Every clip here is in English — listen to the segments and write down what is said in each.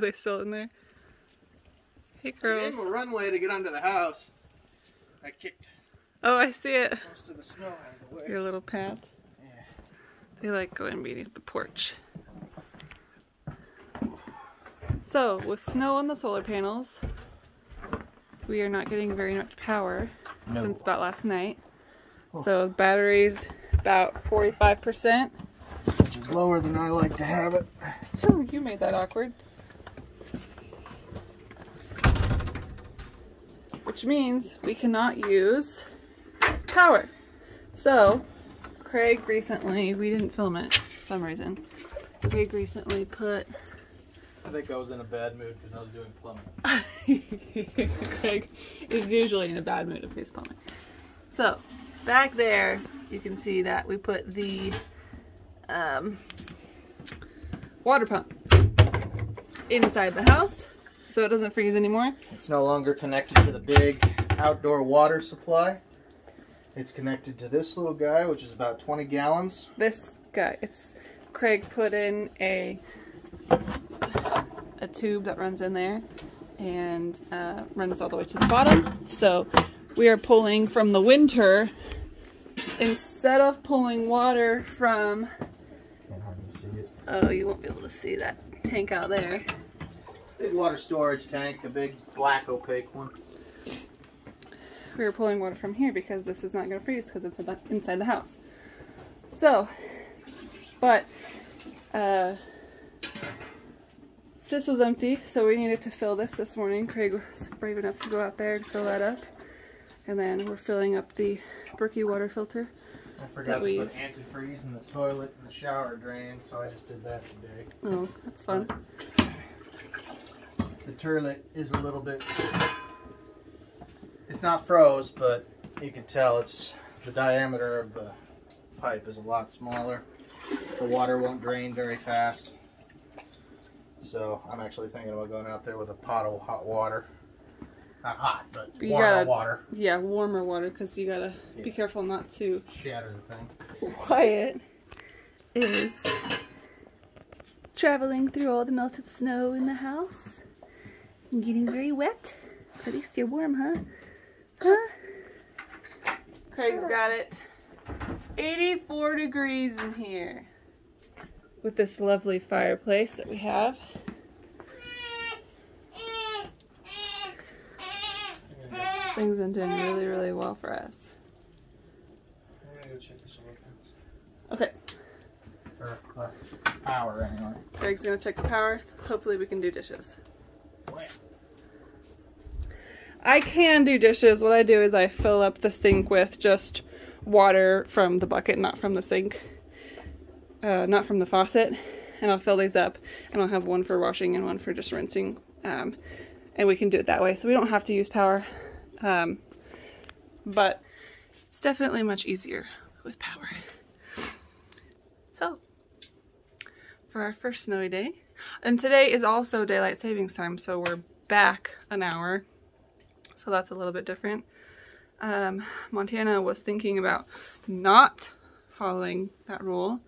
Are they still in there? Hey girls. a runway to get under the house. I kicked Oh, I see it. most of the snow out of the way. Your little path. Yeah. They like going beneath the porch. So, with snow on the solar panels, we are not getting very much power No. since about last night. So, batteries about 45%. Which is lower than I like to have it. Ooh, you made that awkward. Which means we cannot use power. So, Kraig recently, we didn't film it for some reason. Kraig recently put I think I was in a bad mood because I was doing plumbing. Kraig is usually in a bad mood if he's plumbing. So, back there, you can see that we put the um, water pump inside the house so it doesn't freeze anymore. It's no longer connected to the big outdoor water supply. It's connected to this little guy, which is about 20 gallons. This guy, it's Kraig put in a a tube that runs in there and uh, runs all the way to the bottom. So we are pulling from the winter instead of pulling water from Can't hardly see it. oh you won't be able to see that tank out there. Big water storage tank, the big black opaque one. We were pulling water from here because this is not going to freeze because it's inside the house. So, but uh, this was empty, so we needed to fill this this morning. Kraig was brave enough to go out there and fill that up. And then we're filling up the Berkey water filter. I forgot to we put use. antifreeze in the toilet and the shower drain, so I just did that today. Oh, that's fun. Toilet is a little bit. It's not froze, but you can tell it's the diameter of the pipe is a lot smaller. The water won't drain very fast. So I'm actually thinking about going out there with a pot of hot water. Not hot, but You warmer gotta- water. Yeah, warmer water because you gotta be careful not to Shatter the thing. Wyatt is traveling through all the melted snow in the house and getting very wet. At least you're warm, huh? Huh? Kraig's got it 84 degrees in here with this lovely fireplace that we have. Things been doing really, really well for us. I'm gonna go check the solar panels. Okay, Or uh, power anyway. Greg's gonna check the power. Hopefully we can do dishes. I can do dishes. What I do is I fill up the sink with just water from the bucket, not from the sink, uh, not from the faucet. And I'll fill these up and I'll have one for washing and one for just rinsing. Um, and we can do it that way. So we don't have to use power. Um, but it's definitely much easier with power. So, for our first snowy day. And today is also daylight savings time, so we're back an hour. So that's a little bit different. Um, Montana was thinking about not following that rule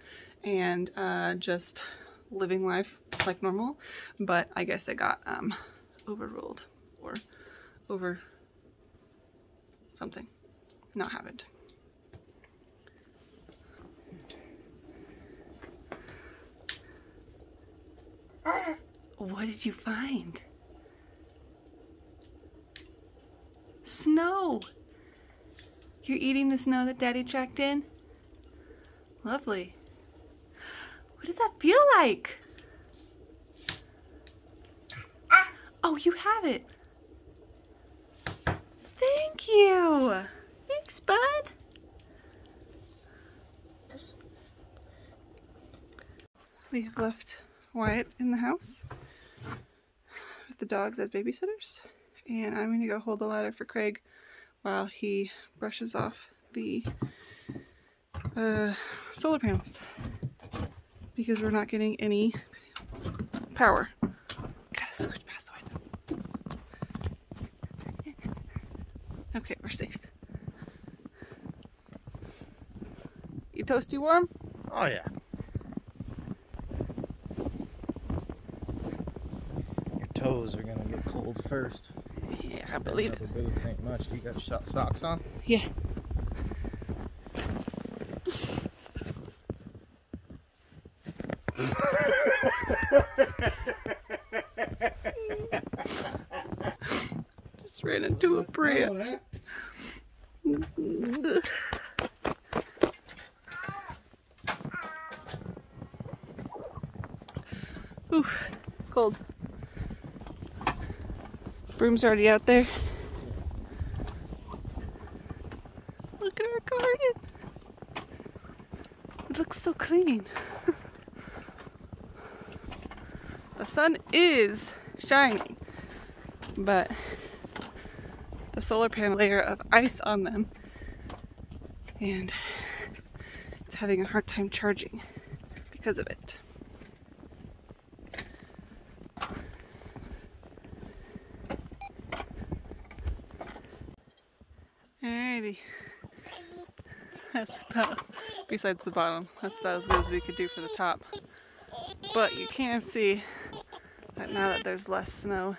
and uh, just living life like normal, but I guess it got um, overruled or over something. Not happened. What did you find? Snow! You're eating the snow that Daddy tracked in? Lovely. What does that feel like? Ah! Oh, you have it. Thank you. Thanks, bud. We have left Wyatt in the house with the dogs as babysitters. And I'm going to go hold the ladder for Kraig while he brushes off the uh, solar panels. Because we're not getting any power. Gotta past the window. Okay, we're safe. You toasty warm? Oh yeah. Your toes are gonna get cold first. Yeah, I believe it. The boots ain't much. You got shot socks on? Yeah. Just ran into a branch. Oof, cold. Broom's already out there. Look at our garden. It looks so clean. the sun is shining, but the solar panel layer of ice on them and it's having a hard time charging because of it. Alrighty. That's about, besides the bottom, that's about as good as we could do for the top. But you can see that now that there's less snow,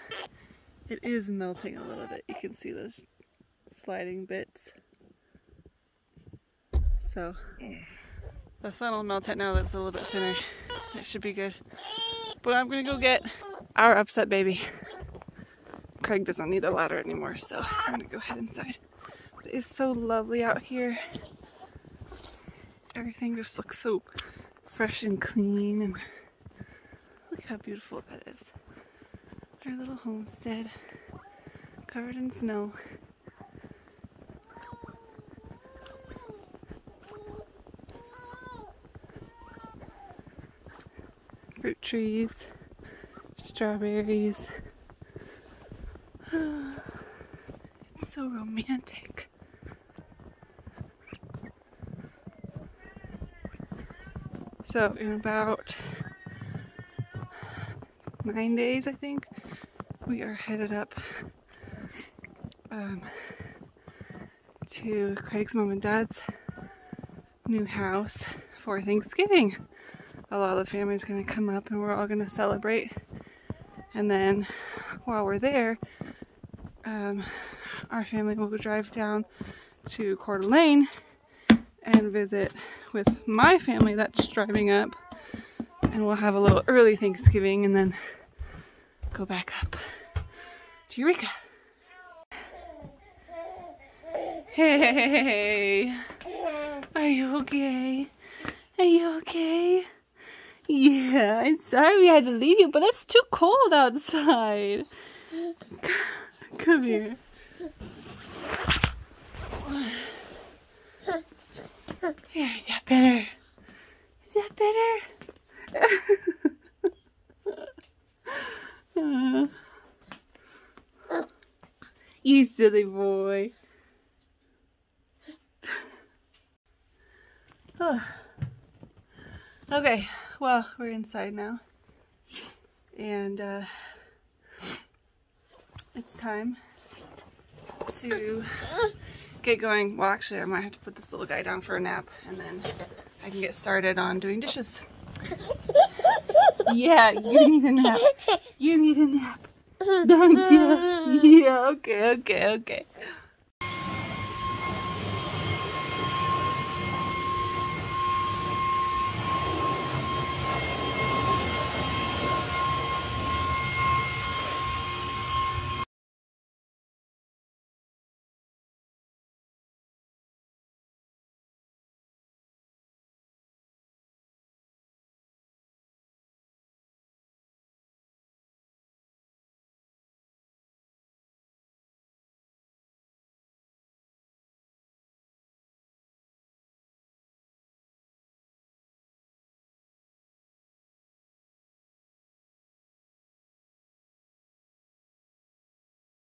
it is melting a little bit. You can see those sliding bits. So the sun will melt it now that it's a little bit thinner. It should be good. But I'm gonna go get our upset baby. Kraig doesn't need a ladder anymore, so I'm gonna go head inside. Is so lovely out here. Everything just looks so fresh and clean and look how beautiful that is. Our little homestead covered in snow. Fruit trees, strawberries. it's so romantic. So in about nine days, I think, we are headed up um, to Kraig's mom and dad's new house for Thanksgiving. A lot of the family's gonna come up and we're all gonna celebrate. And then while we're there, um, our family will drive down to Coeur d'Alene and visit with my family that's driving up. And we'll have a little early Thanksgiving and then go back up to Eureka. Hey, are you okay? Are you okay? Yeah, I'm sorry we had to leave you, but it's too cold outside. Come here. Here, is that better? Is that better? you silly boy. okay, well, we're inside now. And uh, it's time to get going. Well, actually, I might have to put this little guy down for a nap and then I can get started on doing dishes. yeah, you need a nap. You need a nap. Don't you? Yeah, okay, okay, okay.